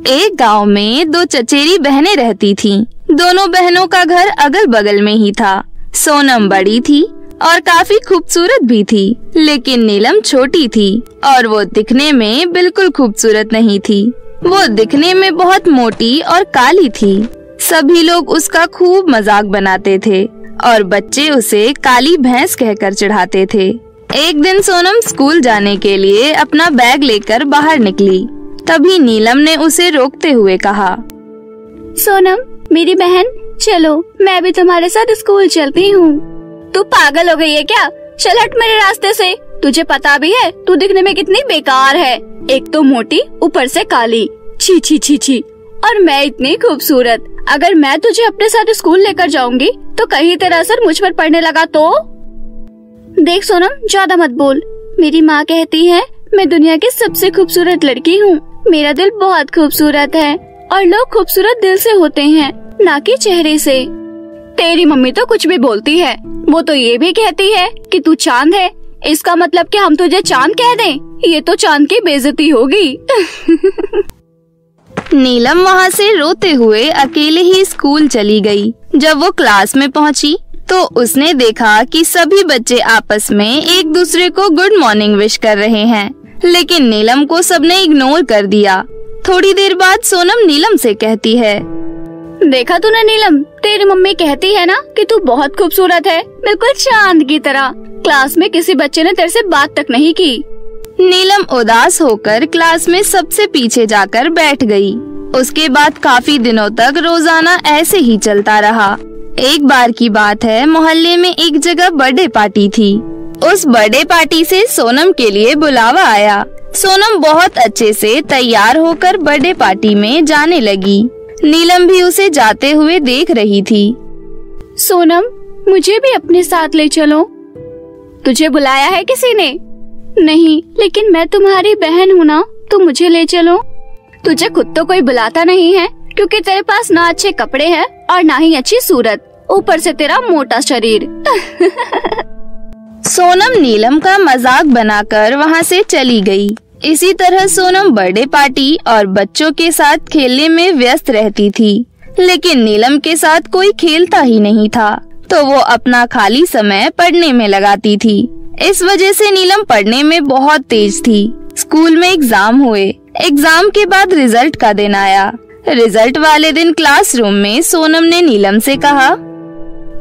एक गाँव में दो चचेरी बहनें रहती थीं। दोनों बहनों का घर अगल बगल में ही था। सोनम बड़ी थी और काफ़ी खूबसूरत भी थी, लेकिन नीलम छोटी थी और वो दिखने में बिल्कुल खूबसूरत नहीं थी। वो दिखने में बहुत मोटी और काली थी। सभी लोग उसका खूब मज़ाक बनाते थे और बच्चे उसे काली भैंस कहकर चढ़ाते थे। एक दिन सोनम स्कूल जाने के लिए अपना बैग लेकर बाहर निकली। तभी नीलम ने उसे रोकते हुए कहा, सोनम, मेरी बहन, चलो, मैं भी तुम्हारे साथ स्कूल चलती हूँ। तू पागल हो गई है क्या? चल हट मेरे रास्ते से। तुझे पता भी है, तू दिखने में कितनी बेकार है। एक तो मोटी, ऊपर से काली। छी छी छी छी। और मैं इतनी खूबसूरत। अगर मैं तुझे अपने साथ स्कूल लेकर जाऊँगी तो कहीं तेरा असर मुझ पर पड़ने लगा तो? देख सोनम, ज़्यादा मत बोल। मेरी माँ कहती है, मैं दुनिया की सबसे खूबसूरत लड़की हूँ। मेरा दिल बहुत खूबसूरत है और लोग खूबसूरत दिल से होते हैं, ना कि चेहरे से। तेरी मम्मी तो कुछ भी बोलती है, वो तो ये भी कहती है कि तू चाँद है। इसका मतलब कि हम तुझे चाँद कह दें, ये तो चाँद की बेजती होगी। नीलम वहाँ से रोते हुए अकेले ही स्कूल चली गई। जब वो क्लास में पहुँची तो उसने देखा कि सभी बच्चे आपस में एक दूसरे को गुड मॉर्निंग विश कर रहे हैं। लेकिन नीलम को सबने इग्नोर कर दिया। थोड़ी देर बाद सोनम नीलम से कहती है देखा तूने नीलम? तेरी मम्मी कहती है ना कि तू बहुत खूबसूरत है बिल्कुल चाँद की तरह। क्लास में किसी बच्चे ने तेरे से बात तक नहीं की। नीलम उदास होकर क्लास में सबसे पीछे जाकर बैठ गई। उसके बाद काफ़ी दिनों तक रोज़ाना ऐसे ही चलता रहा। एक बार की बात है मोहल्ले में एक जगह बर्थडे पार्टी थी। उस बर्थडे पार्टी से सोनम के लिए बुलावा आया। सोनम बहुत अच्छे से तैयार होकर बर्थडे पार्टी में जाने लगी। नीलम भी उसे जाते हुए देख रही थी। सोनम, मुझे भी अपने साथ ले चलो। तुझे बुलाया है किसी ने? नहीं, लेकिन मैं तुम्हारी बहन हूँ ना तो मुझे ले चलो। तुझे खुद तो कोई बुलाता नहीं है, क्योंकि तेरे पास ना अच्छे कपड़े हैं और ना ही अच्छी सूरत। ऊपर से तेरा मोटा शरीर। सोनम नीलम का मज़ाक बनाकर वहाँ से चली गई। इसी तरह सोनम बर्थडे पार्टी और बच्चों के साथ खेलने में व्यस्त रहती थी। लेकिन नीलम के साथ कोई खेलता ही नहीं था तो वो अपना खाली समय पढ़ने में लगाती थी। इस वजह से नीलम पढ़ने में बहुत तेज थी। स्कूल में एग्ज़ाम हुए। एग्ज़ाम के बाद रिज़ल्ट का दिन आया। रिज़ल्ट वाले दिन क्लासरूम में सोनम ने नीलम से कहा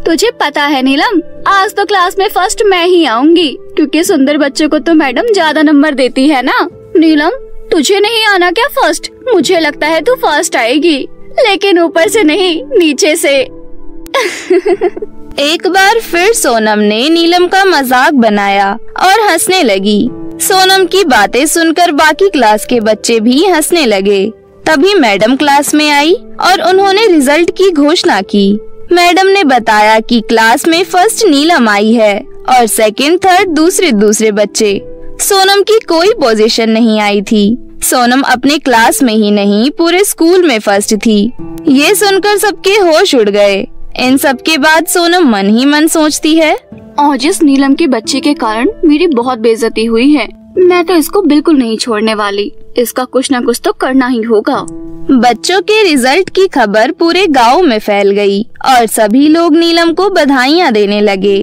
तुझे पता है नीलम, आज तो क्लास में फ़र्स्ट मैं ही आऊँगी, क्योंकि सुंदर बच्चों को तो मैडम ज़्यादा नंबर देती है ना। नीलम, तुझे नहीं आना क्या फ़र्स्ट मुझे लगता है तू फ़र्स्ट आएगी, लेकिन ऊपर से नहीं, नीचे से। एक बार फिर सोनम ने नीलम का मज़ाक बनाया और हंसने लगी। सोनम की बातें सुनकर बाकी क्लास के बच्चे भी हंसने लगे। तभी मैडम क्लास में आई और उन्होंने रिज़ल्ट की घोषणा की। मैडम ने बताया कि क्लास में फ़र्स्ट नीलम आई है और सेकंड थर्ड दूसरे दूसरे बच्चे। सोनम की कोई पोजीशन नहीं आई थी। सोनम अपने क्लास में ही नहीं, पूरे स्कूल में फ़र्स्ट थी। ये सुनकर सबके होश उड़ गए। इन सब के बाद सोनम मन ही मन सोचती है, और जिस नीलम के बच्चे के कारण मेरी बहुत बेजती हुई है। मैं तो इसको बिल्कुल नहीं छोड़ने वाली। इसका कुछ न कुछ तो करना ही होगा। बच्चों के रिज़ल्ट की खबर पूरे गाँव में फैल गई और सभी लोग नीलम को बधाइयाँ देने लगे।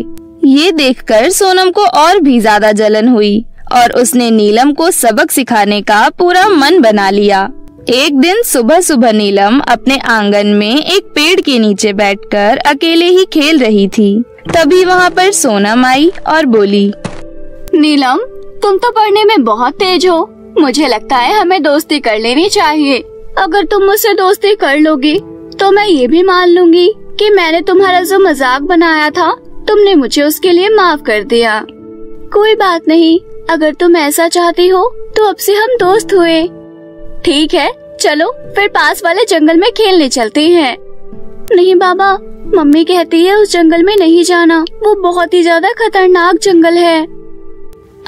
ये देखकर सोनम को और भी ज़्यादा जलन हुई और उसने नीलम को सबक सिखाने का पूरा मन बना लिया। एक दिन सुबह सुबह नीलम अपने आँगन में एक पेड़ के नीचे बैठकर अकेले ही खेल रही थी। तभी वहाँ पर सोनम आई और बोली नीलम तुम तो पढ़ने में बहुत तेज हो। मुझे लगता है हमें दोस्ती कर लेनी चाहिए। अगर तुम मुझसे दोस्ती कर लोगी तो मैं ये भी मान लूँगी कि मैंने तुम्हारा जो मज़ाक बनाया था, तुमने मुझे उसके लिए माफ़ कर दिया। कोई बात नहीं, अगर तुम ऐसा चाहती हो तो अब से हम दोस्त हुए। ठीक है, चलो, फिर पास वाले जंगल में खेलने चलते हैं। नहीं बाबा, मम्मी कहती है उस जंगल में नहीं जाना। वो बहुत ही ज़्यादा खतरनाक जंगल है।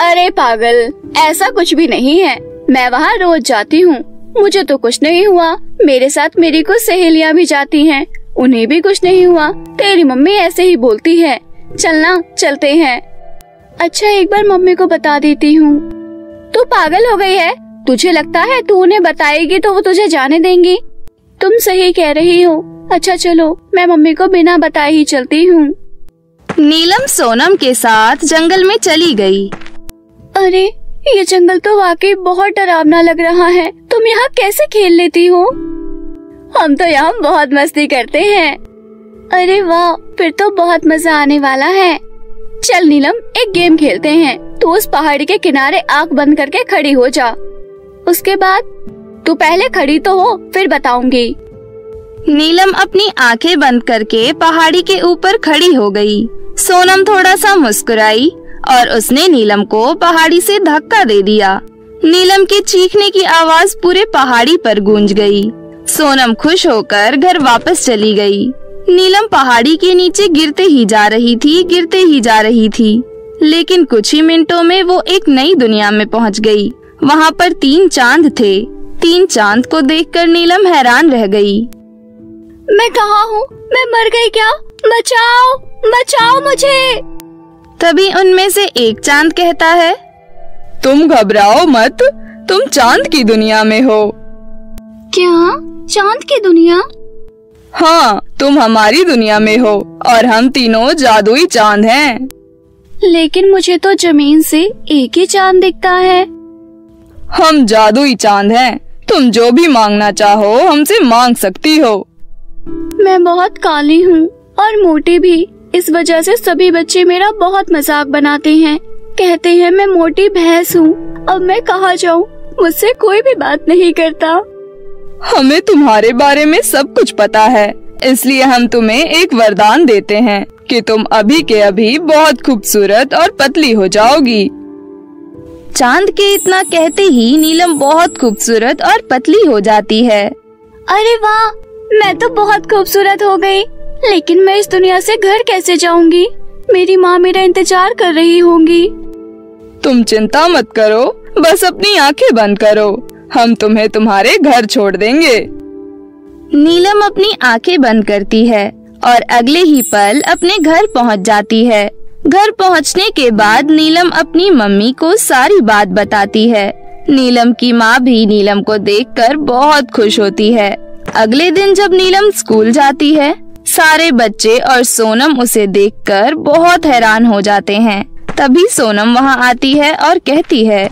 अरे पागल, ऐसा कुछ भी नहीं है। मैं वहाँ रोज जाती हूँ। मुझे तो कुछ नहीं हुआ। मेरे साथ मेरी कुछ सहेलियाँ भी जाती हैं। उन्हें भी कुछ नहीं हुआ। तेरी मम्मी ऐसे ही बोलती है। चलना चलते हैं। अच्छा एक बार मम्मी को बता देती हूँ। तू पागल हो गई है। तुझे लगता है तू उन्हें बताएगी तो वो तुझे जाने देंगी? तुम सही कह रही हो। अच्छा चलो, मैं मम्मी को बिना बताए ही चलती हूँ। नीलम सोनम के साथ जंगल में चली गई। अरे, ये जंगल तो वाकई बहुत डरावना लग रहा है। तुम यहाँ कैसे खेल लेती हो? हम तो यहाँ बहुत मस्ती करते हैं। अरे वाह, फिर तो बहुत मज़ा आने वाला है। चल नीलम, एक गेम खेलते हैं। तू उस पहाड़ी के किनारे आँख बंद करके खड़ी हो जा। उसके बाद, तू पहले खड़ी तो हो, फिर बताऊँगी। नीलम अपनी आँखें बंद करके पहाड़ी के ऊपर खड़ी हो गई। सोनम थोड़ा सा मुस्कुराई। और उसने नीलम को पहाड़ी से धक्का दे दिया नीलम के चीखने की आवाज़ पूरे पहाड़ी पर गूंज गई। सोनम खुश होकर घर वापस चली गई। नीलम पहाड़ी के नीचे गिरते ही जा रही थी, गिरते ही जा रही थी लेकिन कुछ ही मिनटों में वो एक नई दुनिया में पहुँच गई। वहाँ पर तीन चाँद थे तीन चाँद को देखकर नीलम हैरान रह गई। मैं कहा हूँ मैं मर गई क्या बचाओ बचाओ मुझे तभी उनमें से एक चाँद कहता है तुम घबराओ मत तुम चाँद की दुनिया में हो क्या चाँद की दुनिया हाँ तुम हमारी दुनिया में हो और हम तीनों जादुई चाँद हैं। लेकिन मुझे तो ज़मीन से एक ही चाँद दिखता है हम जादुई चाँद हैं। तुम जो भी मांगना चाहो हमसे मांग सकती हो मैं बहुत काली हूँ और मोटी भी इस वजह से सभी बच्चे मेरा बहुत मज़ाक बनाते हैं। कहते हैं मैं मोटी भैंस हूँ। अब मैं कहा जाऊँ? मुझसे कोई भी बात नहीं करता। हमें तुम्हारे बारे में सब कुछ पता है। इसलिए हम तुम्हें एक वरदान देते हैं कि तुम अभी के अभी बहुत खूबसूरत और पतली हो जाओगी। चाँद के इतना कहते ही नीलम बहुत खूबसूरत और पतली हो जाती है। अरे वाह मैं तो बहुत खूबसूरत हो गई। लेकिन मैं इस दुनिया से घर कैसे जाऊँगी? मेरी माँ मेरा इंतज़ार कर रही होंगी। तुम चिंता मत करो बस अपनी आँखें बंद करो। हम तुम्हें तुम्हारे घर छोड़ देंगे। नीलम अपनी आँखें बंद करती है और अगले ही पल अपने घर पहुँच जाती है। घर पहुँचने के बाद नीलम अपनी मम्मी को सारी बात बताती है। नीलम की माँ भी नीलम को देखकर बहुत खुश होती है। अगले दिन जब नीलम स्कूल जाती है सारे बच्चे और सोनम उसे देखकर बहुत हैरान हो जाते हैं। तभी सोनम वहाँ आती है और कहती है,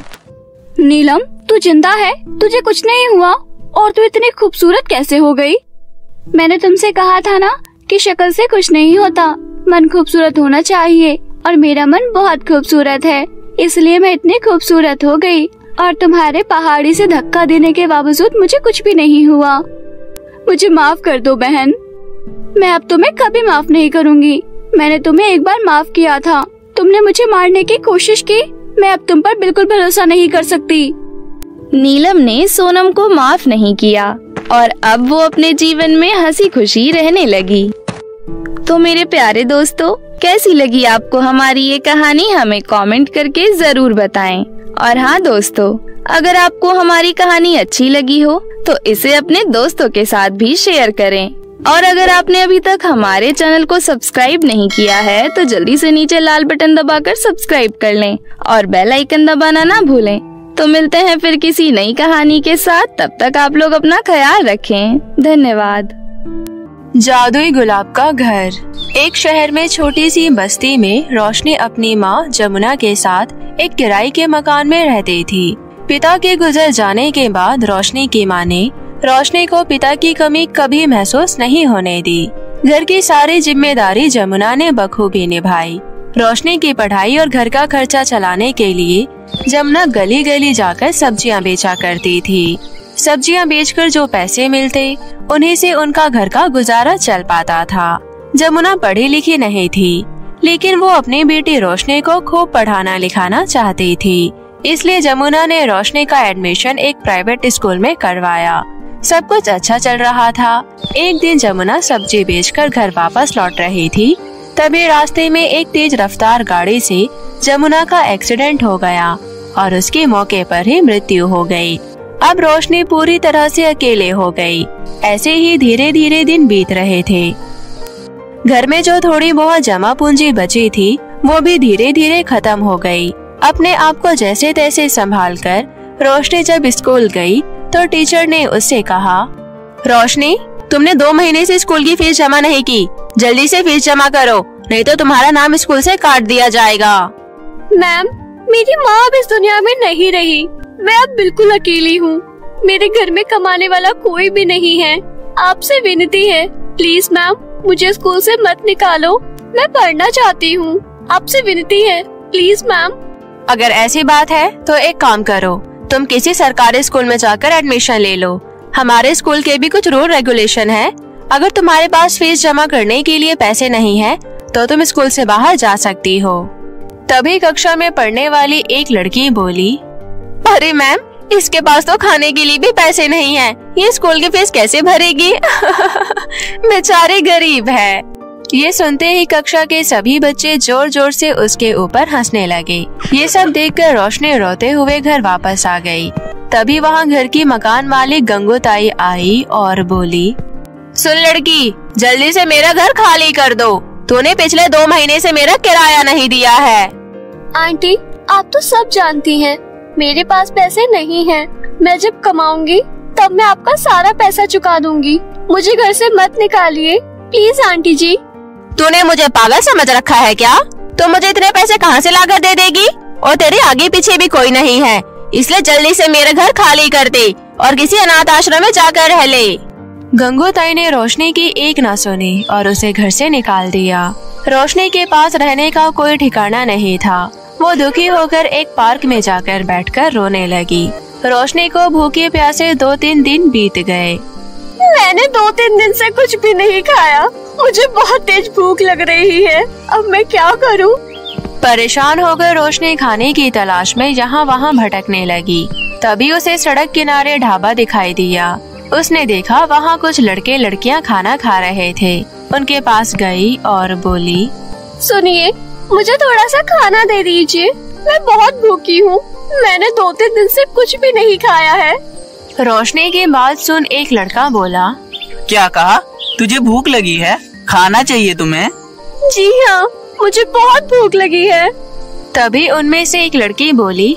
नीलम, तू ज़िंदा है? तुझे कुछ नहीं हुआ? और तू इतनी खूबसूरत कैसे हो गई? मैंने तुमसे कहा था ना कि शक्ल से कुछ नहीं होता। मन खूबसूरत होना चाहिए और मेरा मन बहुत खूबसूरत है। इसलिए मैं इतनी खूबसूरत हो गई और तुम्हारे पहाड़ी से धक्का देने के बावजूद मुझे कुछ भी नहीं हुआ। मुझे माफ़ कर दो बहन। मैं अब तुम्हें कभी माफ़ नहीं करूँगी। मैंने तुम्हें एक बार माफ़ किया था। तुमने मुझे मारने की कोशिश की। मैं अब तुम पर बिल्कुल भरोसा नहीं कर सकती। नीलम ने सोनम को माफ़ नहीं किया और अब वो अपने जीवन में हँसी खुशी रहने लगी। तो मेरे प्यारे दोस्तों, कैसी लगी आपको हमारी ये कहानी? हमें कमेंट करके ज़रूर बताएँ। और हाँ दोस्तों, अगर आपको हमारी कहानी अच्छी लगी हो तो इसे अपने दोस्तों के साथ भी शेयर करें। और अगर आपने अभी तक हमारे चैनल को सब्सक्राइब नहीं किया है तो जल्दी से नीचे लाल बटन दबाकर सब्सक्राइब कर लें और बेल आइकन दबाना ना भूलें। तो मिलते हैं फिर किसी नई कहानी के साथ। तब तक आप लोग अपना ख्याल रखें। धन्यवाद। जादुई गुलाब का घर। एक शहर में छोटी सी बस्ती में रोशनी अपनी माँ जमुना के साथ एक किराए के मकान में रहती थी। पिता के गुजर जाने के बाद रोशनी की माँ ने रोशनी को पिता की कमी कभी महसूस नहीं होने दी। घर की सारी ज़िम्मेदारी जमुना ने बखूबी निभाई। रोशनी की पढ़ाई और घर का खर्चा चलाने के लिए जमुना गली गली जाकर सब्ज़ियाँ बेचा करती थी। सब्ज़ियाँ बेचकर जो पैसे मिलते, उन्हीं से उनका घर का गुजारा चल पाता था। जमुना पढ़ी लिखी नहीं थी, लेकिन वो अपनी बेटी रोशनी को खूब पढ़ाना लिखाना चाहती थी। इसलिए जमुना ने रोशनी का एडमिशन एक प्राइवेट स्कूल में करवाया। सब कुछ अच्छा चल रहा था एक दिन जमुना सब्ज़ी बेचकर घर वापस लौट रही थी तभी रास्ते में एक तेज रफ्तार गाड़ी से जमुना का एक्सीडेंट हो गया और उसके मौके पर ही मृत्यु हो गई। अब रोशनी पूरी तरह से अकेले हो गई। ऐसे ही धीरे धीरे दिन बीत रहे थे घर में जो थोड़ी बहुत जमा पूंजी बची थी, वो भी धीरे धीरे खत्म हो गई। अपने आप को जैसे तैसे संभाल कर रोशनी जब स्कूल गई तो टीचर ने उससे कहा रोशनी तुमने दो महीने से स्कूल की फ़ीस जमा नहीं की। जल्दी से फ़ीस जमा करो नहीं तो तुम्हारा नाम स्कूल से काट दिया जाएगा। मैम मेरी माँ अब इस दुनिया में नहीं रही। मैं अब बिल्कुल अकेली हूँ। मेरे घर में कमाने वाला कोई भी नहीं है। आपसे विनती है प्लीज़ मैम मुझे स्कूल से मत निकालो। मैं पढ़ना चाहती हूँ। आपसे विनती है प्लीज़ मैम। अगर ऐसी बात है तो एक काम करो। तुम किसी सरकारी स्कूल में जाकर एडमिशन ले लो। हमारे स्कूल के भी कुछ रूल रेगुलेशन है। अगर तुम्हारे पास फ़ीस जमा करने के लिए पैसे नहीं है तो तुम स्कूल से बाहर जा सकती हो। तभी कक्षा में पढ़ने वाली एक लड़की बोली, अरे मैम, इसके पास तो खाने के लिए भी पैसे नहीं है। ये स्कूल की फ़ीस कैसे भरेगी? बेचारे गरीब है। ये सुनते ही कक्षा के सभी बच्चे ज़ोर ज़ोर से उसके ऊपर हंसने लगे। ये सब देखकर रोशनी रोते हुए घर वापस आ गई। तभी वहाँ घर की मकान मालिक गंगोताई आई और बोली, सुन लड़की, जल्दी से मेरा घर खाली कर दो। तूने पिछले दो महीने से मेरा किराया नहीं दिया है। आंटी, आप तो सब जानती हैं। मेरे पास पैसे नहीं हैं। मैं जब कमाऊँगी, तब मैं आपका सारा पैसा चुका दूँगी। मुझे घर से मत निकालिए। प्लीज़ आंटी जी। तूने मुझे पागल समझ रखा है क्या? तो मुझे इतने पैसे कहाँ से लाकर दे देगी? और तेरे आगे पीछे भी कोई नहीं है। इसलिए जल्दी से मेरा घर खाली कर दे और किसी अनाथ आश्रम में जाकर रह ले। गंगोताई ने रोशनी की एक ना सुनी और उसे घर से निकाल दिया। रोशनी के पास रहने का कोई ठिकाना नहीं था। वो दुखी होकर एक पार्क में जाकर बैठकर रोने लगी। रोशनी को भूखे प्यासे दो तीन दिन बीत गए। मैंने दो तीन दिन से कुछ भी नहीं खाया। मुझे बहुत तेज भूख लग रही है। अब मैं क्या करूँ? परेशान होकर रोशनी खाने की तलाश में यहाँ वहाँ भटकने लगी। तभी उसे सड़क किनारे ढाबा दिखाई दिया। उसने देखा वहाँ कुछ लड़के लड़कियाँ खाना खा रहे थे। उनके पास गई और बोली सुनिए मुझे थोड़ा सा खाना दे दीजिए। मैं बहुत भूखी हूँ। मैंने दो तीन दिन से कुछ भी नहीं खाया है। रोशनी की बात सुन एक लड़का बोला क्या कहा? तुझे भूख लगी है? खाना चाहिए तुम्हें? जी हाँ मुझे बहुत भूख लगी है। तभी उनमें से एक लड़की बोली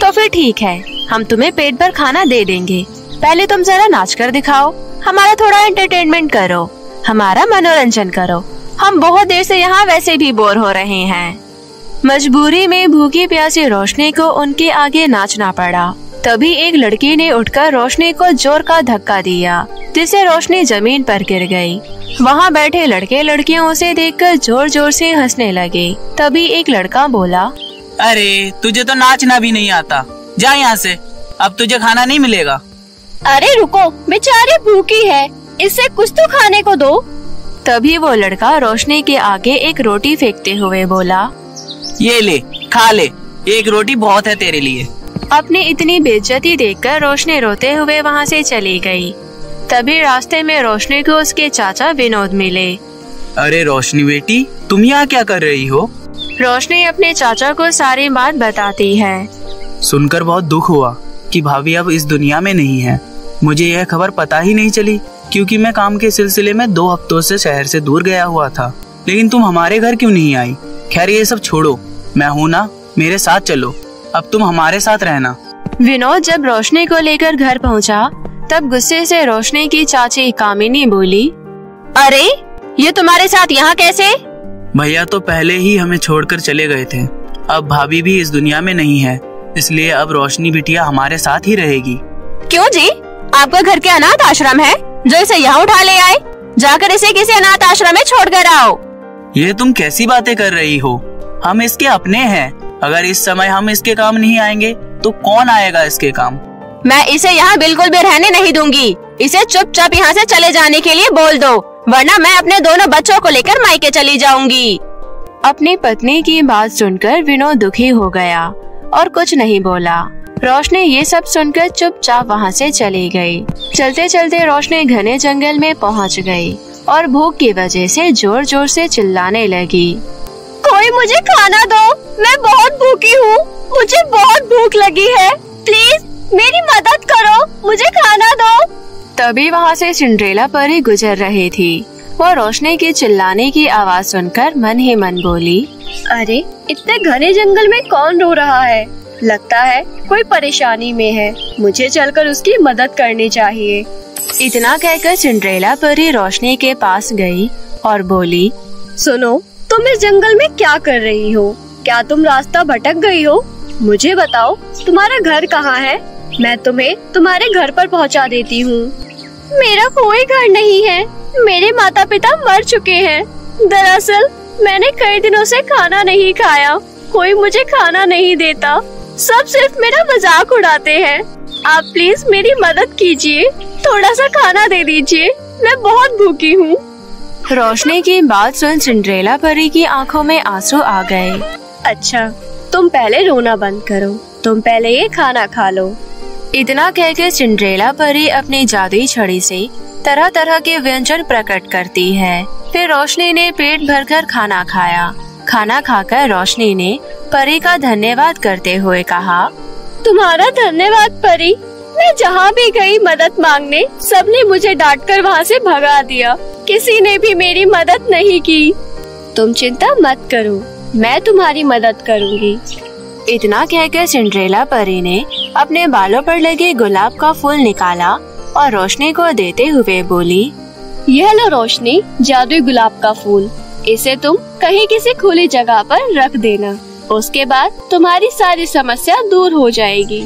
तो फिर ठीक है हम तुम्हें पेट भर खाना दे देंगे। पहले तुम जरा नाच कर दिखाओ हमारा थोड़ा एंटरटेनमेंट करो हमारा मनोरंजन करो। हम बहुत देर से यहाँ वैसे भी बोर हो रहे हैं। मजबूरी में भूखी प्यासी रोशनी को उनके आगे नाचना पड़ा। तभी एक लड़की ने उठकर रोशनी को ज़ोर का धक्का दिया जिससे रोशनी ज़मीन पर गिर गई। वहाँ बैठे लड़के लड़कियाँ उसे देखकर ज़ोर ज़ोर से हंसने लगे। तभी एक लड़का बोला अरे तुझे तो नाचना भी नहीं आता। जा यहाँ से अब तुझे खाना नहीं मिलेगा। अरे रुको बेचारी भूखी है इसे कुछ तो खाने को दो। तभी वो लड़का रोशनी के आगे एक रोटी फेंकते हुए बोला ये ले खा ले एक रोटी बहुत है तेरे लिए। अपनी इतनी बेइज्जती देखकर रोशनी रोते हुए वहाँ से चली गई। तभी रास्ते में रोशनी को उसके चाचा विनोद मिले। अरे रोशनी बेटी तुम यहाँ क्या कर रही हो? रोशनी अपने चाचा को सारी बात बताती है। सुनकर बहुत दुख हुआ कि भाभी अब इस दुनिया में नहीं है। मुझे यह खबर पता ही नहीं चली क्योंकि मैं काम के सिलसिले में दो हफ्तों से शहर से दूर गया हुआ था। लेकिन तुम हमारे घर क्यों नहीं आई? खैर ये सब छोड़ो। मैं हूँ ना मेरे साथ चलो। अब तुम हमारे साथ रहना। विनोद जब रोशनी को लेकर घर पहुँचा तब गुस्से से रोशनी की चाची कामिनी बोली अरे ये तुम्हारे साथ यहाँ कैसे? भैया तो पहले ही हमें छोड़कर चले गए थे। अब भाभी भी इस दुनिया में नहीं है इसलिए अब रोशनी बिटिया हमारे साथ ही रहेगी। क्यों जी? आपका घर के अनाथ आश्रम है जो इसे यहाँ उठा ले आए। जाकर इसे किसी अनाथ आश्रम में छोड़ कर आओ। ये तुम कैसी बातें कर रही हो? हम इसके अपने हैं। अगर इस समय हम इसके काम नहीं आएँगे तो कौन आएगा इसके काम? मैं इसे यहाँ बिल्कुल भी रहने नहीं दूँगी। इसे चुपचाप यहाँ से चले जाने के लिए बोल दो वरना मैं अपने दोनों बच्चों को लेकर मायके चली जाऊँगी। अपनी पत्नी की बात सुनकर विनोद दुखी हो गया और कुछ नहीं बोला। रोशनी ये सब सुनकर चुपचाप वहाँ से चली गई। चलते चलते रोशनी घने जंगल में पहुँच गई और भूख की वजह से ज़ोर ज़ोर से चिल्लाने लगी। कोई मुझे खाना दो। मैं बहुत भूखी हूँ। मुझे बहुत भूख लगी है। प्लीज़ मेरी मदद करो। मुझे खाना दो। तभी वहाँ से सिंड्रेला परी गुजर रही थी। वो रोशनी के चिल्लाने की आवाज़ सुनकर मन ही मन बोली अरे इतने घने जंगल में कौन रो रहा है? लगता है कोई परेशानी में है। मुझे चलकर उसकी मदद करनी चाहिए। इतना कहकर सिंड्रेला परी रोशनी के पास गई और बोली सुनो तुम इस जंगल में क्या कर रही हो? क्या तुम रास्ता भटक गई हो? मुझे बताओ, तुम्हारा घर कहाँ है? मैं तुम्हें तुम्हारे घर पर पहुँचा देती हूँ। मेरा कोई घर नहीं है। मेरे माता पिता मर चुके हैं। दरअसल, मैंने कई दिनों से खाना नहीं खाया। कोई मुझे खाना नहीं देता। सब सिर्फ़ मेरा मज़ाक उड़ाते हैं। आप प्लीज़ मेरी मदद कीजिए। थोड़ा सा खाना दे दीजिए। मैं बहुत भूखी हूँ। रोशनी की बात सुन सिंड्रेला परी की आँखों में आँसू आ गए। अच्छा तुम पहले रोना बंद करो तुम पहले ये खाना खा लो। इतना कहकर सिंड्रेला परी अपनी जादुई छड़ी से तरह तरह के व्यंजन प्रकट करती है। फिर रोशनी ने पेट भरकर खाना खाया। खाना खाकर रोशनी ने परी का धन्यवाद करते हुए कहा तुम्हारा धन्यवाद परी। मैं जहाँ भी गई मदद मांगने सबने मुझे डांट कर वहाँ से भगा दिया। किसी ने भी मेरी मदद नहीं की। तुम चिंता मत करो मैं तुम्हारी मदद करूँगी। इतना कहकर सिंड्रेला परी ने अपने बालों पर लगे गुलाब का फूल निकाला और रोशनी को देते हुए बोली यह लो रोशनी जादुई गुलाब का फूल। इसे तुम कहीं किसी खुली जगह पर रख देना। उसके बाद तुम्हारी सारी समस्या दूर हो जाएगी।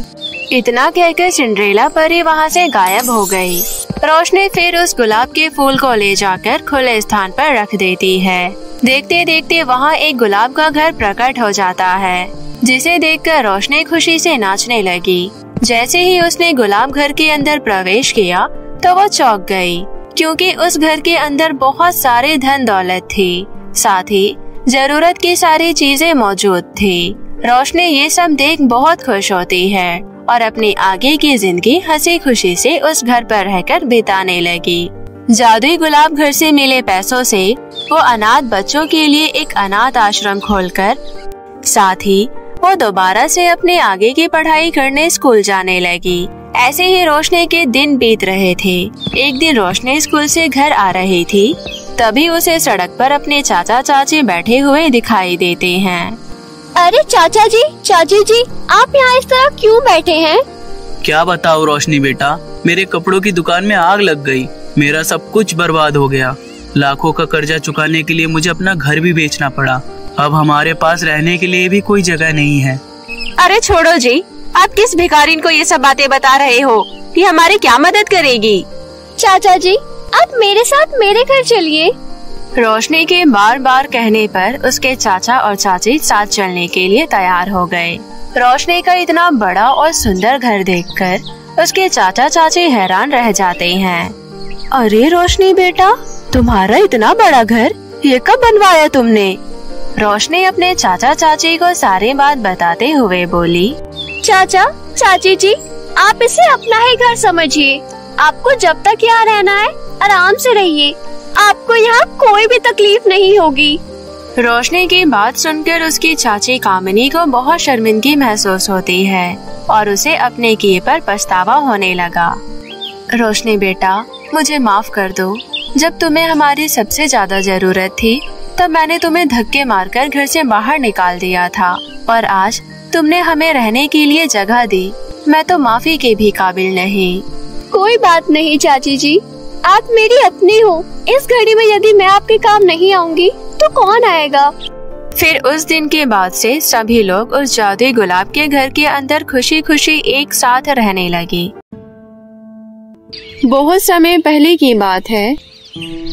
इतना कहकर सिंड्रेला परी वहाँ से गायब हो गई। रोशनी फिर उस गुलाब के फूल को ले जाकर खुले स्थान पर रख देती है। देखते देखते वहाँ एक गुलाब का घर प्रकट हो जाता है, जिसे देखकर रोशनी खुशी से नाचने लगी। जैसे ही उसने गुलाब घर के अंदर प्रवेश किया तो वो चौक गई, क्योंकि उस घर के अंदर बहुत सारे धन दौलत थी। साथ ही ज़रूरत की सारी चीज़ें मौजूद थी। रोशनी ये सब देख बहुत खुश होती है। और अपनी आगे की ज़िंदगी हँसी खुशी से उस घर पर रहकर बिताने लगी। जादुई गुलाब घर से मिले पैसों से वो अनाथ बच्चों के लिए एक अनाथ आश्रम खोलकर, साथ ही वो दोबारा से अपने आगे की पढ़ाई करने स्कूल जाने लगी। ऐसे ही रोशनी के दिन बीत रहे थे। एक दिन रोशनी स्कूल से घर आ रही थी, तभी उसे सड़क पर अपने चाचा चाची बैठे हुए दिखाई देते हैं। अरे चाचा जी चाची जी आप यहाँ इस तरह क्यों बैठे हैं? क्या बताओ रोशनी बेटा मेरे कपड़ों की दुकान में आग लग गई मेरा सब कुछ बर्बाद हो गया। लाखों का कर्जा चुकाने के लिए मुझे अपना घर भी बेचना पड़ा। अब हमारे पास रहने के लिए भी कोई जगह नहीं है। अरे छोड़ो जी आप किस भिखारी को ये सब बातें बता रहे हो? ये हमारी क्या मदद करेगी? चाचा जी आप मेरे साथ मेरे घर चलिए। रोशनी के बार बार कहने पर उसके चाचा और चाची साथ चलने के लिए तैयार हो गए। रोशनी का इतना बड़ा और सुंदर घर देखकर उसके चाचा चाची हैरान रह जाते हैं। अरे रोशनी बेटा, तुम्हारा इतना बड़ा घर, ये कब बनवाया तुमने? रोशनी अपने चाचा चाची को सारी बात बताते हुए बोली, चाचा, चाची जी, आप इसे अपना ही घर समझिए। आपको जब तक यहाँ रहना है, आराम से रहिए। आपको यहाँ कोई भी तकलीफ़ नहीं होगी। रोशनी की बात सुनकर उसकी चाची कामिनी को बहुत शर्मिंदगी महसूस होती है और उसे अपने किए पर पछतावा होने लगा। रोशनी बेटा मुझे माफ़ कर दो। जब तुम्हें हमारी सबसे ज़्यादा ज़रूरत थी तब मैंने तुम्हें धक्के मारकर घर से बाहर निकाल दिया था और आज तुमने हमें रहने के लिए जगह दी। मैं तो माफ़ी के भी काबिल नहीं। कोई बात नहीं चाची जी। आप मेरी अपनी हो। इस घड़ी में यदि मैं आपके काम नहीं आऊँगी तो कौन आएगा? फिर उस दिन के बाद से सभी लोग उस जादुई गुलाब के घर के अंदर खुशी खुशी एक साथ रहने लगे। बहुत समय पहले की बात है।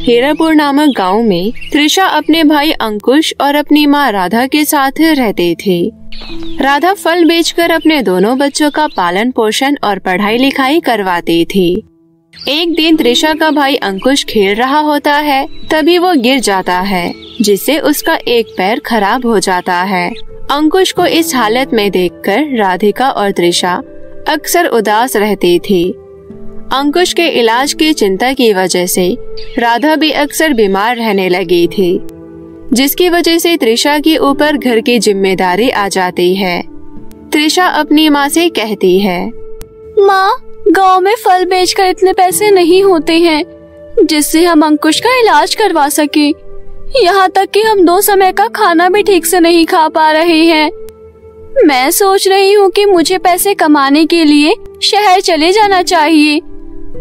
हीरापुर नामक गाँव में त्रिशा अपने भाई अंकुश और अपनी माँ राधा के साथ रहते थे। राधा फल बेचकर अपने दोनों बच्चों का पालन पोषण और पढ़ाई लिखाई करवाती थी। एक दिन त्रिशा का भाई अंकुश खेल रहा होता है, तभी वो गिर जाता है, जिससे उसका एक पैर खराब हो जाता है। अंकुश को इस हालत में देखकर राधिका और त्रिशा अक्सर उदास रहती थी। अंकुश के इलाज की चिंता की वजह से राधा भी अक्सर बीमार रहने लगी थी, जिसकी वजह से त्रिशा के ऊपर घर की ज़िम्मेदारी आ जाती है। त्रिशा अपनी माँ से कहती है, माँ गाँव में फल बेचकर इतने पैसे नहीं होते हैं, जिससे हम अंकुश का इलाज करवा सके। यहाँ तक कि हम दो समय का खाना भी ठीक से नहीं खा पा रहे हैं। मैं सोच रही हूँ कि मुझे पैसे कमाने के लिए शहर चले जाना चाहिए।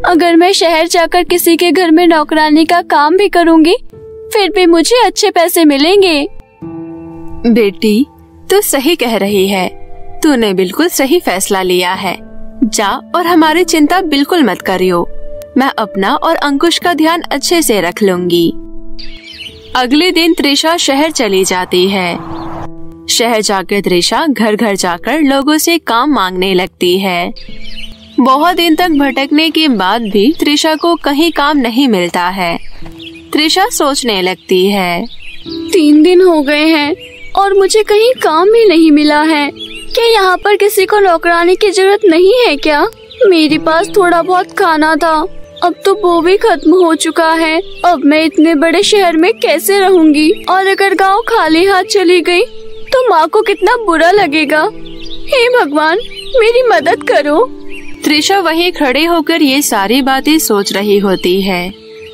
अगर मैं शहर जाकर किसी के घर में नौकरानी का काम भी करूँगी, फिर भी मुझे अच्छे पैसे मिलेंगे। बेटी, तू सही कह रही है। तूने बिल्कुल सही फैसला लिया है। जा और हमारी चिंता बिल्कुल मत करियो। मैं अपना और अंकुश का ध्यान अच्छे से रख लूँगी। अगले दिन त्रिशा शहर चली जाती है। शहर जाकर त्रिशा घर घर जाकर लोगों से काम मांगने लगती है। बहुत दिन तक भटकने के बाद भी त्रिशा को कहीं काम नहीं मिलता है। त्रिशा सोचने लगती है, तीन दिन हो गए हैं और मुझे कहीं काम भी नहीं मिला है। क्या यहाँ पर किसी को नौकरानी की ज़रूरत नहीं है क्या? मेरे पास थोड़ा बहुत खाना था। अब तो वो भी खत्म हो चुका है। अब मैं इतने बड़े शहर में कैसे रहूँगी? और अगर गाँव खाली हाथ चली गई तो माँ को कितना बुरा लगेगा। हे भगवान मेरी मदद करो। त्रिशा वहीं खड़े होकर ये सारी बातें सोच रही होती है।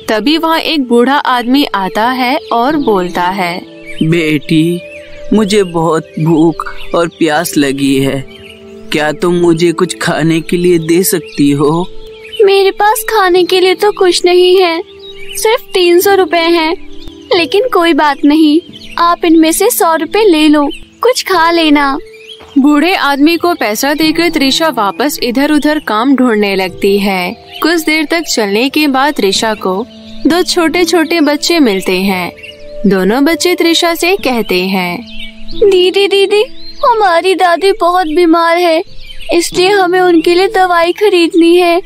तभी वहाँ एक बूढ़ा आदमी आता है और बोलता है बेटी मुझे बहुत भूख और प्यास लगी है। क्या तुम मुझे कुछ खाने के लिए दे सकती हो? मेरे पास खाने के लिए तो कुछ नहीं है। सिर्फ़ तीन सौ रूपए है। लेकिन कोई बात नहीं। आप इनमें से सौ रूपए ले लो। कुछ खा लेना। बूढ़े आदमी को पैसा देकर त्रिशा वापस इधर उधर काम ढूँढने लगती है। कुछ देर तक चलने के बाद त्रिशा को दो छोटे छोटे बच्चे मिलते हैं। दोनों बच्चे त्रिशा से कहते हैं दीदी दीदी हमारी दादी बहुत बीमार है, इसलिए हमें उनके लिए दवाई खरीदनी है।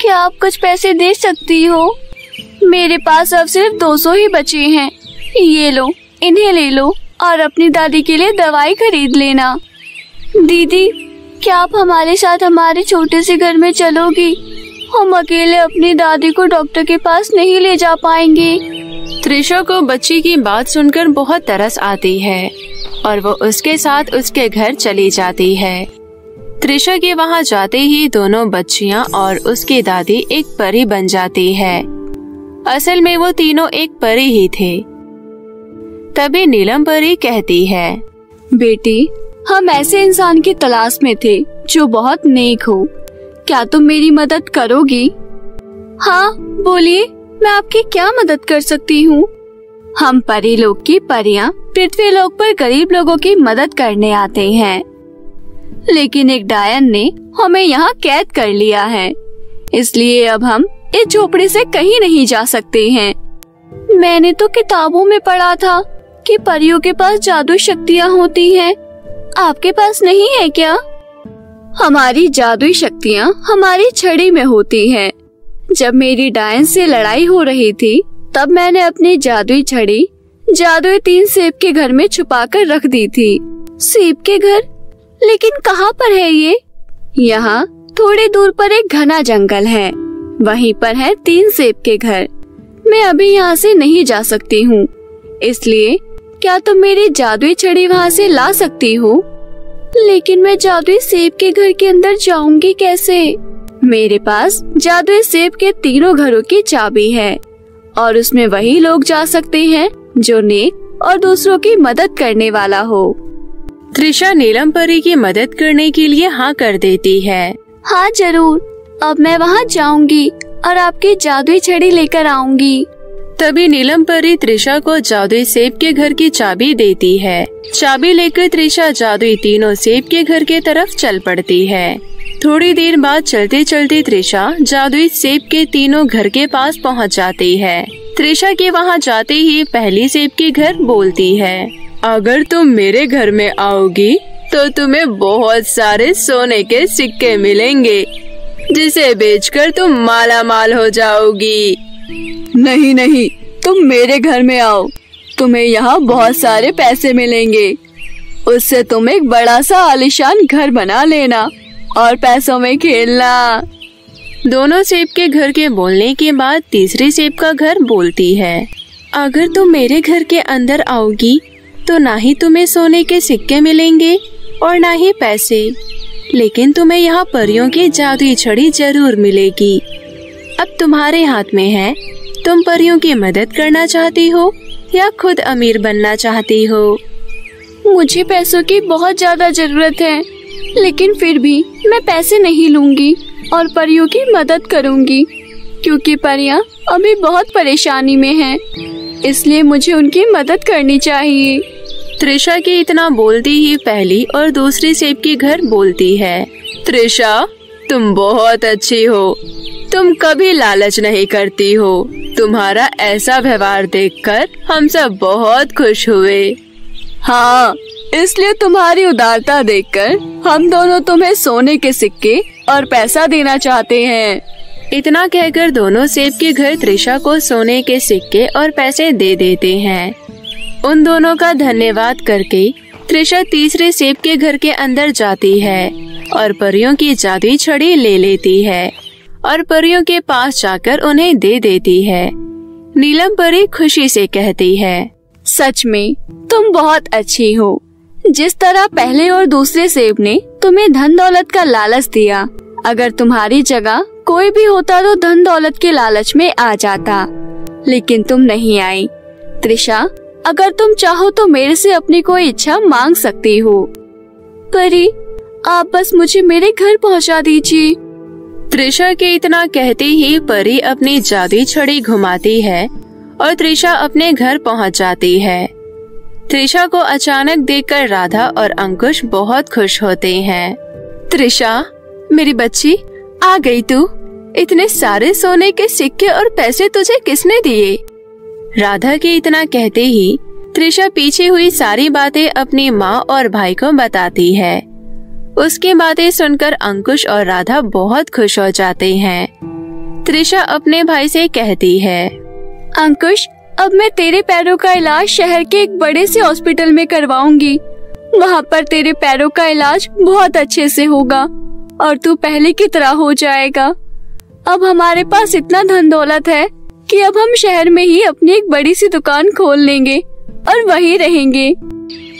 क्या आप कुछ पैसे दे सकती हो? मेरे पास अब सिर्फ़ दो सौ ही बचे हैं। ये लो, इन्हें ले लो और अपनी दादी के लिए दवाई खरीद लेना। दीदी क्या आप हमारे साथ हमारे छोटे से घर में चलोगी? हम अकेले अपनी दादी को डॉक्टर के पास नहीं ले जा पाएँगे। त्रिशा को बच्ची की बात सुनकर बहुत तरस आती है और वो उसके साथ उसके घर चली जाती है। त्रिशा के वहाँ जाते ही दोनों बच्चियाँ और उसकी दादी एक परी बन जाती है। असल में वो तीनों एक परी ही थे। तभी नीलम परी कहती है, बेटी, हम ऐसे इंसान की तलाश में थे जो बहुत नेक हो। क्या तुम मेरी मदद करोगी? हाँ बोलिए। मैं आपकी क्या मदद कर सकती हूँ? हम परी लोग की परियाँ पृथ्वी लोग पर गरीब लोगों की मदद करने आते हैं। लेकिन एक डायन ने हमें यहाँ कैद कर लिया है। इसलिए अब हम इस झोपड़ी से कहीं नहीं जा सकते हैं। मैंने तो किताबों में पढ़ा था कि परियों के पास जादू शक्तियाँ होती हैं। आपके पास नहीं है क्या? हमारी जादुई शक्तियाँ हमारी छड़ी में होती हैं। जब मेरी डायन से लड़ाई हो रही थी, तब मैंने अपनी जादुई छड़ी जादुई तीन सेब के घर में छुपा कर रख दी थी। सेब के घर? लेकिन कहाँ पर है ये? यहाँ थोड़ी दूर पर एक घना जंगल है। वहीं पर है तीन सेब के घर। मैं अभी यहाँ से नहीं जा सकती हूँ। इसलिए, क्या तुम मेरी जादुई छड़ी वहाँ से ला सकती हो? लेकिन मैं जादुई सेब के घर के अंदर जाऊँगी कैसे? मेरे पास जादुई सेब के तीनों घरों की चाबी है और उसमें वही लोग जा सकते हैं जो नेक और दूसरों की मदद करने वाला हो। त्रिशा नीलम परी की मदद करने के लिए हाँ कर देती है। हाँ ज़रूर। अब मैं वहाँ जाऊँगी और आपकी जादुई छड़ी लेकर आऊँगी। तभी नीलम परी त्रिशा को जादुई सेब के घर की चाबी देती है। चाबी लेकर त्रिशा जादुई तीनों सेब के घर के तरफ़ चल पड़ती है। थोड़ी देर बाद चलते चलते त्रिशा जादुई सेब के तीनों घर के पास पहुँच जाती है। त्रिशा के वहाँ जाते ही पहली सेब के घर बोलती है, अगर तुम मेरे घर में आओगी तो तुम्हें बहुत सारे सोने के सिक्के मिलेंगे, जिसे बेचकर तुम माला माल हो जाओगी। नहीं नहीं, तुम मेरे घर में आओ। तुम्हें यहाँ बहुत सारे पैसे मिलेंगे। उससे तुम एक बड़ा सा आलिशान घर बना लेना। और पैसों में खेलना। दोनों सेब के घर के बोलने के बाद तीसरी सेब का घर बोलती है। अगर तुम मेरे घर के अंदर आओगी तो ना ही तुम्हें सोने के सिक्के मिलेंगे और ना ही पैसे। लेकिन तुम्हें यहाँ परियों की जादुई छड़ी ज़रूर मिलेगी। अब तुम्हारे हाथ में है, तुम परियों की मदद करना चाहती हो या खुद अमीर बनना चाहती हो? मुझे पैसों की बहुत ज़्यादा ज़रूरत है। लेकिन फिर भी मैं पैसे नहीं लूँगी और परियों की मदद करूँगी क्योंकि परियाँ अभी बहुत परेशानी में हैं इसलिए मुझे उनकी मदद करनी चाहिए। त्रिशा की इतना बोलती ही पहली और दूसरी सेब की घर बोलती है त्रिशा तुम बहुत अच्छी हो। तुम कभी लालच नहीं करती हो। तुम्हारा ऐसा व्यवहार देखकर हम सब बहुत खुश हुए। हाँ इसलिए तुम्हारी उदारता देखकर हम दोनों तुम्हें सोने के सिक्के और पैसा देना चाहते हैं। इतना कहकर दोनों सेब के घर त्रिशा को सोने के सिक्के और पैसे दे देते हैं। उन दोनों का धन्यवाद करके त्रिशा तीसरे सेब के घर के अंदर जाती है और परियों की जादुई छड़ी ले लेती है और परियों के पास जाकर उन्हें दे देती है। नीलम परी खुशी से कहती है, सच में, तुम बहुत अच्छी हो। जिस तरह पहले और दूसरे सेब ने तुम्हें धन दौलत का लालच दिया, अगर तुम्हारी जगह कोई भी होता तो धन दौलत के लालच में आ जाता। लेकिन तुम नहीं आई। त्रिशा, अगर तुम चाहो तो मेरे से अपनी कोई इच्छा मांग सकती हो। परी, आप बस मुझे मेरे घर पहुँचा दीजिए। त्रिशा के इतना कहते ही परी अपनी जादुई छड़ी घुमाती है और त्रिशा अपने घर पहुँच जाती है। त्रिशा को अचानक देखकर राधा और अंकुश बहुत खुश होते हैं। त्रिशा, मेरी बच्ची, आ गई तू। इतने सारे सोने के सिक्के और पैसे तुझे किसने दिए? राधा के इतना कहते ही, त्रिशा पीछे हुई सारी बातें अपनी माँ और भाई को बताती है। उसकी बातें सुनकर अंकुश और राधा बहुत खुश हो जाते हैं। त्रिशा अपने भाई से कहती है, अंकुश अब मैं तेरे पैरों का इलाज शहर के एक बड़े से हॉस्पिटल में करवाऊँगी। वहाँ पर तेरे पैरों का इलाज बहुत अच्छे से होगा, और तू पहले की तरह हो जाएगा। अब हमारे पास इतना धन दौलत है कि अब हम शहर में ही अपनी एक बड़ी सी दुकान खोल लेंगे, और वहीं रहेंगे।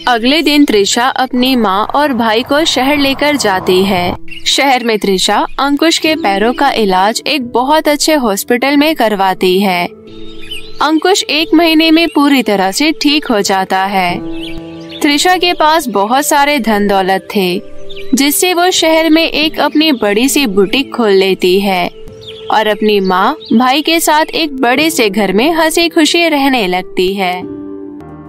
अगले दिन त्रिशा अपनी माँ और भाई को शहर लेकर जाती है। शहर में त्रिशा अंकुश के पैरों का इलाज एक बहुत अच्छे हॉस्पिटल में करवाती है। अंकुश एक महीने में पूरी तरह से ठीक हो जाता है। त्रिशा के पास बहुत सारे धन दौलत थे, जिससे वो शहर में एक अपनी बड़ी सी बुटीक खोल लेती है और अपनी माँ, भाई के साथ एक बड़े से घर में हँसी खुशी रहने लगती है।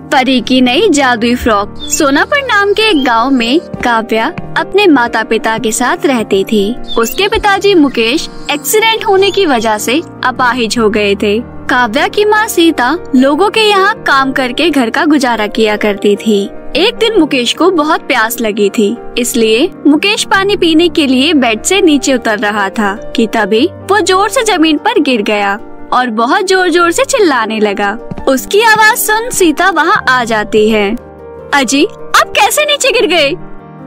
परी की नई जादुई फ्रॉक, सोनापुर नाम के एक गाँव में काव्या अपने माता पिता के साथ रहती थी। उसके पिताजी मुकेश एक्सीडेंट होने की वजह से अपाहिज हो गए थे। काव्या की माँ सीता लोगों के यहाँ काम करके घर का गुजारा किया करती थी। एक दिन मुकेश को बहुत प्यास लगी थी इसलिए मुकेश पानी पीने के लिए बेड से नीचे उतर रहा था कि तभी वो ज़ोर से ज़मीन पर गिर गया और बहुत ज़ोर ज़ोर से चिल्लाने लगा। उसकी आवाज़ सुन सीता वहाँ आ जाती है। अजी आप कैसे नीचे गिर गए?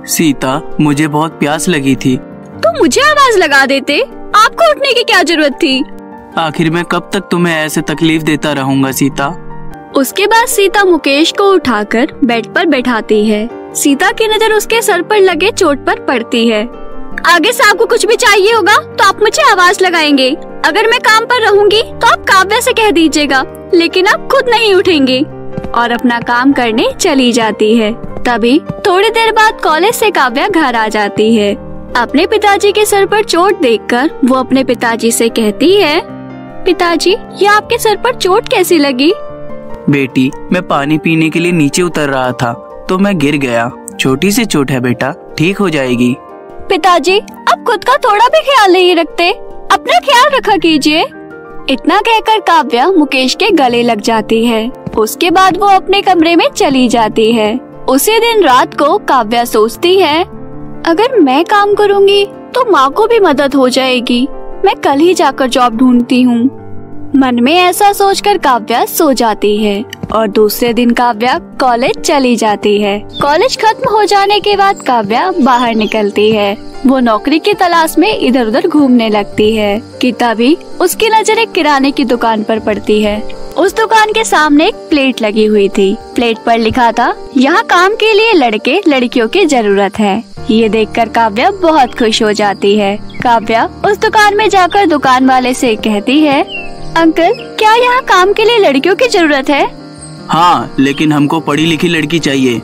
सीता मुझे बहुत प्यास लगी थी। तो मुझे आवाज़ लगा देते। आपको उठने की क्या ज़रूरत थी? आखिर मैं कब तक तुम्हें ऐसे तकलीफ़ देता रहूँगा, सीता? उसके बाद सीता मुकेश को उठाकर बेड पर बैठाती है। सीता की नज़र उसके सर पर लगे चोट पर पड़ती है। आगे से आपको कुछ भी चाहिए होगा तो आप मुझे आवाज़ लगाएँगे। अगर मैं काम पर रहूँगी तो आप काव्या से कह दीजिएगा, लेकिन आप खुद नहीं उठेंगे। और अपना काम करने चली जाती है। तभी थोड़ी देर बाद कॉलेज से काव्या घर आ जाती है। अपने पिताजी के सर पर चोट देखकर वो अपने पिताजी से कहती है पिताजी ये आपके सर पर चोट कैसी लगी? बेटी मैं पानी पीने के लिए नीचे उतर रहा था तो मैं गिर गया। छोटी सी चोट है बेटा ठीक हो जाएगी। पिताजी आप खुद का थोड़ा भी ख्याल नहीं रखते। अपना ख्याल रखा कीजिए। इतना कहकर काव्या मुकेश के गले लग जाती है। उसके बाद वो अपने कमरे में चली जाती है। उसी दिन रात को काव्या सोचती है अगर मैं काम करूँगी तो माँ को भी मदद हो जाएगी। मैं कल ही जाकर जॉब ढूंढती हूँ। मन में ऐसा सोचकर काव्या सो जाती है और दूसरे दिन काव्या कॉलेज चली जाती है। कॉलेज खत्म हो जाने के बाद काव्या बाहर निकलती है। वो नौकरी की तलाश में इधर उधर घूमने लगती है। कि तभी उसकी नज़र एक किराने की दुकान पर पड़ती है। उस दुकान के सामने एक प्लेट लगी हुई थी। प्लेट पर लिखा था, यहाँ काम के लिए लड़के लड़कियों की ज़रूरत है। ये देखकर काव्या बहुत खुश हो जाती है। काव्या उस दुकान में जाकर दुकान वाले से कहती है अंकल क्या यहाँ काम के लिए लड़कियों की ज़रूरत है? हाँ लेकिन हमको पढ़ी लिखी लड़की चाहिए।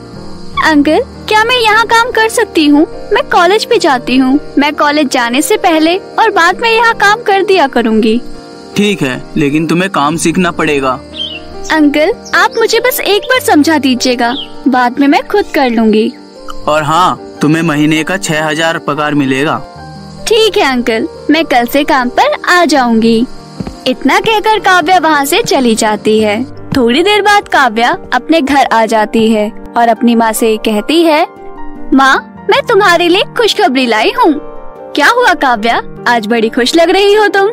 अंकल क्या मैं यहाँ काम कर सकती हूँ? मैं कॉलेज भी जाती हूँ। मैं कॉलेज जाने से पहले और बाद में यहाँ काम कर दिया करूँगी। ठीक है लेकिन तुम्हें काम सीखना पड़ेगा। अंकल आप मुझे बस एक बार समझा दीजिएगा। बाद में मैं खुद कर लूँगी। और हाँ तुम्हें महीने का छह हज़ार पगार मिलेगा। ठीक है अंकल। मैं कल से काम पर आ जाऊँगी। इतना कहकर काव्या वहाँ से चली जाती है। थोड़ी देर बाद काव्या अपने घर आ जाती है और अपनी माँ से कहती है, माँ, मैं तुम्हारे लिए खुशखबरी लाई हूँ। क्या हुआ काव्या? आज बड़ी खुश लग रही हो तुम?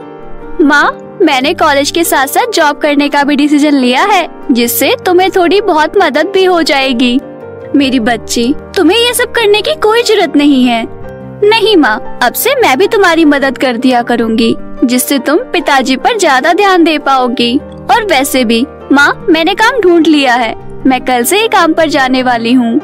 माँ, मैंने कॉलेज के साथ साथ जॉब करने का भी डिसीज़न लिया है, जिससे तुम्हें थोड़ी बहुत मदद भी हो जाएगी। मेरी बच्ची, तुम्हें ये सब करने की कोई ज़रूरत नहीं है। नहीं माँ, अब से मैं भी तुम्हारी मदद कर दिया करूँगी। जिससे तुम पिताजी पर ज़्यादा ध्यान दे पाओगी। और वैसे भी, माँ, मैंने काम ढूंढ लिया है। मैं कल से ही काम पर जाने वाली हूँ।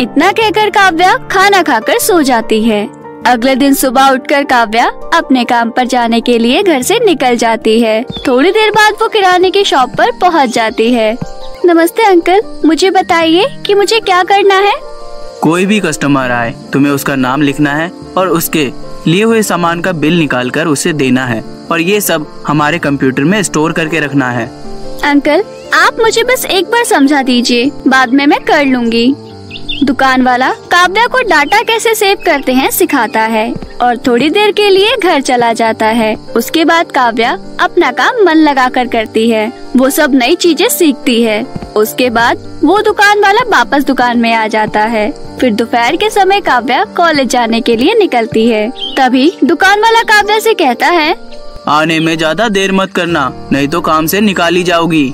इतना कहकर काव्या खाना खाकर सो जाती है। अगले दिन सुबह उठकर काव्या अपने काम पर जाने के लिए घर से निकल जाती है। थोड़ी देर बाद वो किराने की शॉप पर पहुँच जाती है। नमस्ते अंकल, मुझे बताइए कि मुझे क्या करना है? कोई भी कस्टमर आए, तुम्हें उसका नाम लिखना है और उसके लिए हुए सामान का बिल निकाल कर उसे देना है और ये सब हमारे कंप्यूटर में स्टोर करके रखना है। अंकल आप मुझे बस एक बार समझा दीजिए, बाद में मैं कर लूँगी। दुकान वाला काव्या को डाटा कैसे सेव करते हैं सिखाता है और थोड़ी देर के लिए घर चला जाता है। उसके बाद काव्या अपना काम मन लगा कर करती है। वो सब नई चीज़ें सीखती है। उसके बाद वो दुकान वाला वापस दुकान में आ जाता है। फिर दोपहर के समय काव्या कॉलेज जाने के लिए निकलती है। तभी दुकान वाला काव्या से कहता है आने में ज़्यादा देर मत करना नहीं तो काम से निकाली जाओगी।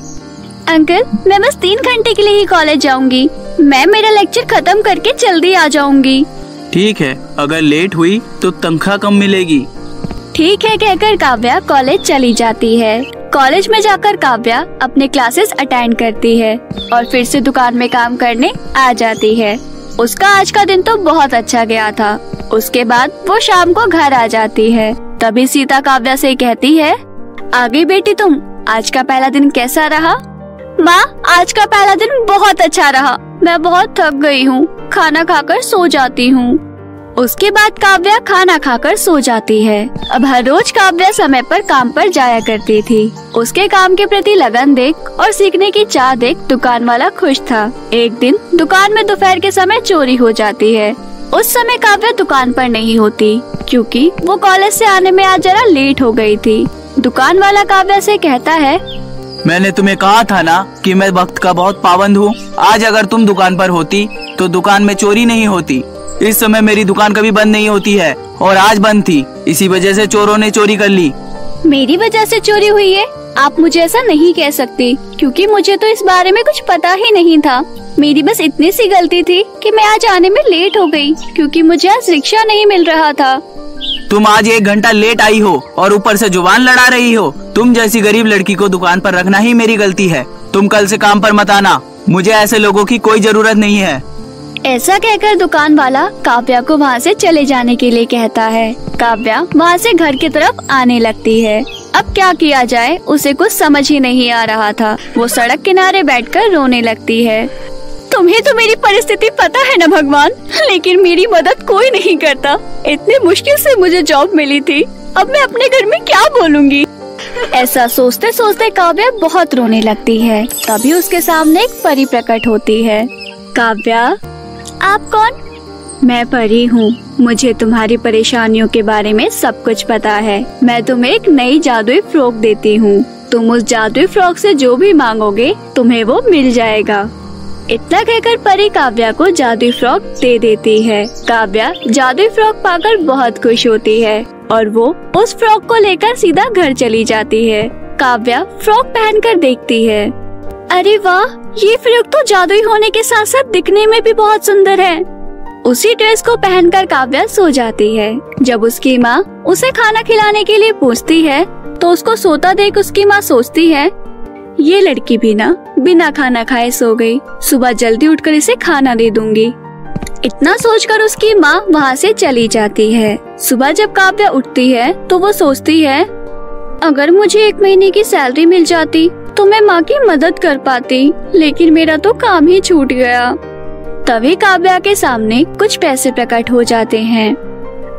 अंकल मैं बस तीन घंटे के लिए ही कॉलेज जाऊँगी। मैं मेरा लेक्चर खत्म करके जल्दी आ जाऊँगी। ठीक है अगर लेट हुई तो तनख्वाह कम मिलेगी। ठीक है कहकर काव्या कॉलेज चली जाती है। कॉलेज में जाकर काव्या अपने क्लासेस अटेंड करती है और फिर से दुकान में काम करने आ जाती है। उसका आज का दिन तो बहुत अच्छा गया था। उसके बाद वो शाम को घर आ जाती है। तभी सीता काव्या से कहती है आगे बेटी तुम आज का पहला दिन कैसा रहा? माँ आज का पहला दिन बहुत अच्छा रहा। मैं बहुत थक गई हूँ, खाना खाकर सो जाती हूँ। उसके बाद काव्या खाना खाकर सो जाती है। अब हर रोज काव्या समय पर काम पर जाया करती थी। उसके काम के प्रति लगन देख और सीखने की चाह देख दुकान वाला खुश था। एक दिन दुकान में दोपहर के समय चोरी हो जाती है। उस समय काव्या दुकान पर नहीं होती, क्योंकि वो कॉलेज से आने में आज जरा लेट हो गई थी। दुकान वाला काव्या से कहता है मैंने तुम्हें कहा था ना कि मैं वक्त का बहुत पाबंद हूँ। आज अगर तुम दुकान पर होती तो दुकान में चोरी नहीं होती। इस समय मेरी दुकान कभी बंद नहीं होती है, और आज बंद थी। इसी वजह से चोरों ने चोरी कर ली। मेरी वजह से चोरी हुई है? आप मुझे ऐसा नहीं कह सकते, क्योंकि मुझे तो इस बारे में कुछ पता ही नहीं था। मेरी बस इतनी सी गलती थी कि मैं आज आने में लेट हो गई, क्योंकि मुझे आज रिक्शा नहीं मिल रहा था। तुम आज एक घंटा लेट आई हो और ऊपर से ज़ुबान लड़ा रही हो। तुम जैसी गरीब लड़की को दुकान पर रखना ही मेरी गलती है। तुम कल से काम पर मत आना। मुझे ऐसे लोगों की कोई ज़रूरत नहीं है। ऐसा कहकर दुकान वाला काव्या को वहाँ से चले जाने के लिए कहता है। काव्या वहाँ से घर की तरफ़ आने लगती है। अब क्या किया जाए, उसे कुछ समझ ही नहीं आ रहा था। वो सड़क किनारे बैठकर रोने लगती है। तुम्हें तो मेरी परिस्थिति पता है ना, भगवान? लेकिन मेरी मदद कोई नहीं करता। इतने मुश्किल से मुझे जॉब मिली थी। अब मैं अपने घर में क्या बोलूँगी? ऐसा सोचते सोचते काव्या बहुत रोने लगती है। तभी उसके सामने एक परी प्रकट होती है। काव्या, आप कौन? मैं परी हूँ। मुझे तुम्हारी परेशानियों के बारे में सब कुछ पता है। मैं तुम्हें एक नई जादुई फ्रॉक देती हूँ। तुम उस जादुई फ्रॉक से जो भी मांगोगे, तुम्हें वो मिल जाएगा। इतना कहकर परी काव्या को जादुई फ्रॉक दे देती है। काव्या जादुई फ्रॉक पाकर बहुत खुश होती है और वो उस फ्रॉक को लेकर सीधा घर चली जाती है। काव्या फ्रॉक पहनकर देखती है। अरे वाह, ये फ्रॉक तो जादुई होने के साथ साथ दिखने में भी बहुत सुंदर है। उसी ड्रेस को पहनकर काव्या सो जाती है। जब उसकी माँ उसे खाना खिलाने के लिए पूछती है तो उसको सोता देख उसकी माँ सोचती है ये लड़की भी ना बिना खाना खाए सो गई। सुबह जल्दी उठकर इसे खाना दे दूँगी। इतना सोचकर उसकी माँ वहाँ से चली जाती है। सुबह जब काव्या उठती है तो वो सोचती है, अगर मुझे एक महीने की सैलरी मिल जाती तो मैं माँ की मदद कर पाती, लेकिन मेरा तो काम ही छूट गया। तभी काव्या के सामने कुछ पैसे प्रकट हो जाते हैं।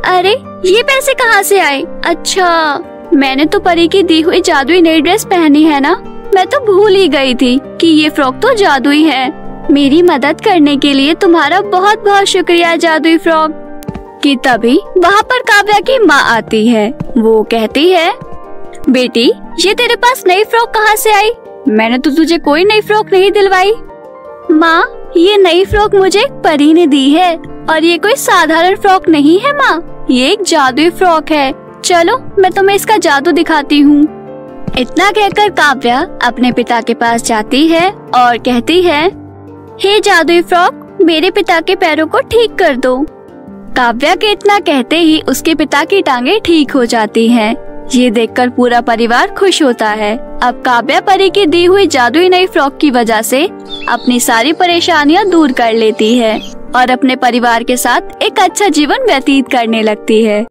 अरे, ये पैसे कहाँ से आए? अच्छा मैंने तो परी की दी हुई जादुई नई ड्रेस पहनी है ना? मैं तो भूल ही गई थी कि ये फ्रॉक तो जादुई है। मेरी मदद करने के लिए तुम्हारा बहुत बहुत शुक्रिया, जादुई फ्रॉक। कि तभी वहाँ पर काव्या की माँ आती है। वो कहती है, बेटी, ये तेरे पास नई फ्रॉक कहाँ से आई? मैंने तो तुझे कोई नई फ्रॉक नहीं दिलवाई। माँ, ये नई फ्रॉक मुझे एक परी ने दी है और ये कोई साधारण फ्रॉक नहीं है, माँ। ये एक जादुई फ्रॉक है। चलो, मैं तुम्हें इसका जादू दिखाती हूँ। इतना कहकर काव्या अपने पिता के पास जाती है और कहती है, हे जादुई फ्रॉक, मेरे पिता के पैरों को ठीक कर दो। काव्या के इतना कहते ही उसके पिता की टांगे ठीक हो जाती हैं। ये देखकर पूरा परिवार खुश होता है। अब काव्या परी की दी हुई जादुई नई फ्रॉक की वजह से अपनी सारी परेशानियाँ दूर कर लेती है और अपने परिवार के साथ एक अच्छा जीवन व्यतीत करने लगती है।